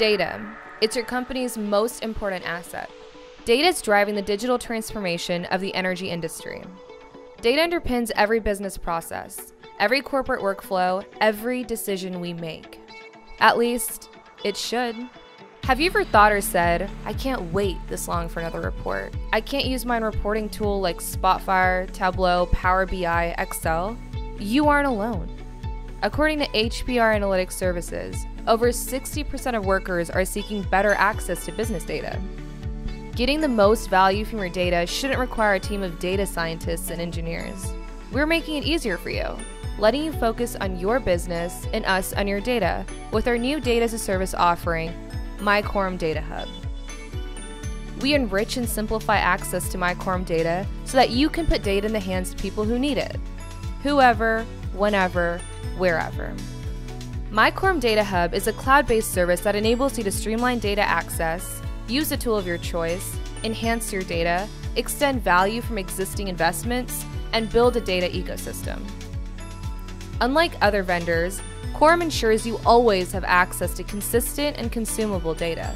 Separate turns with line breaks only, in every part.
Data. It's your company's most important asset. Data is driving the digital transformation of the energy industry. Data underpins every business process, every corporate workflow, every decision we make. At least, it should. Have you ever thought or said, I can't wait this long for another report? I can't use my reporting tool like Spotfire, Tableau, Power BI, Excel? You aren't alone. According to HBR Analytics Services, over 60% of workers are seeking better access to business data. Getting the most value from your data shouldn't require a team of data scientists and engineers. We're making it easier for you, letting you focus on your business and us on your data with our new Data as a Service offering, MyQuorum Data Hub. We enrich and simplify access to MyQuorum data so that you can put data in the hands of people who need it. Whoever, whenever, wherever. MyQuorum Data Hub is a cloud based service that enables you to streamline data access, use a tool of your choice, enhance your data, extend value from existing investments, and build a data ecosystem. Unlike other vendors, Quorum ensures you always have access to consistent and consumable data.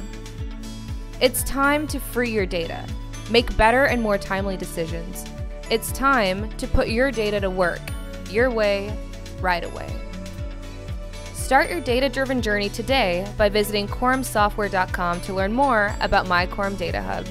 It's time to free your data, make better and more timely decisions. It's time to put your data to work, your way, right away. Start your data driven journey today by visiting quorumsoftware.com to learn more about MyQuorum Data Hub.